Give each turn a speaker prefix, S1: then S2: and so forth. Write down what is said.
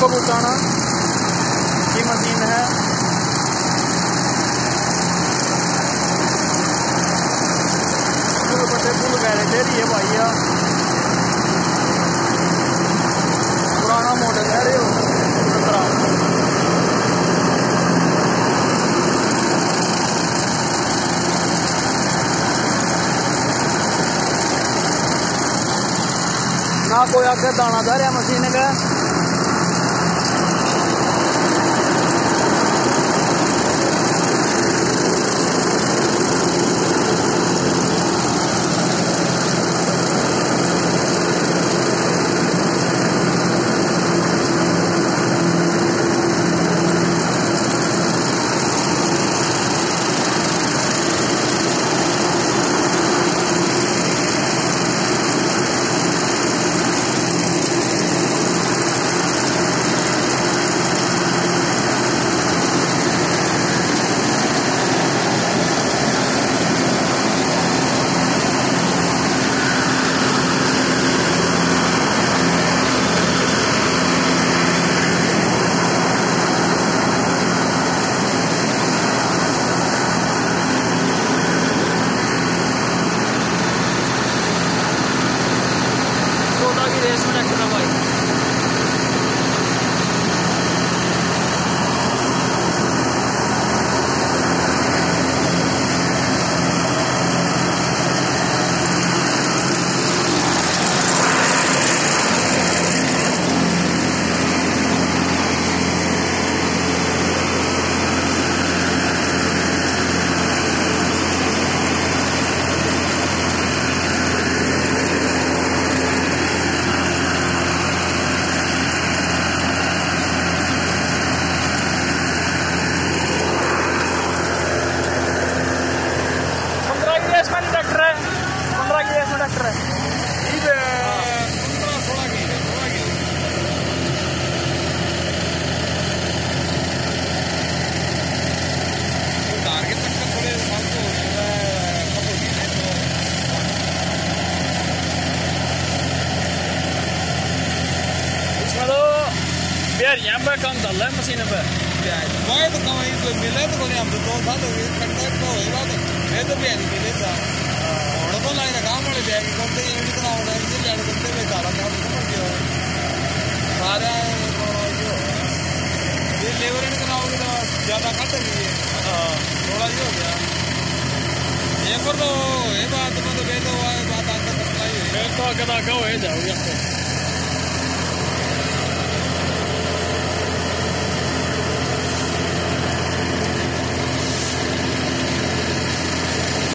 S1: को उठाना की मशीन है। बटे पुल कह रहे थे ये पुराना मॉडल है रे ना कोई आके दाना दे रहा मशीन का। यार यहाँ पे काम चल रहा है मशीन पे
S2: मैं तो कम ही तो मिले तो कोई हम तो दो साल हो गए कंटे तो होएगा तो मैं तो भी नहीं मिले था और तो लाइन का काम वाले बैग करते हैं ये तो ना ये लड़ करते में सारा काम समझ गया सारा जो ये लेबर ने कराओगे तो ज़्यादा कट गई है थोड़ा ही हो गया ये पर तो ये बात मतलब ये तो बात आकर सप्लाई है मैं
S1: तो अगर आगे हो जाओगे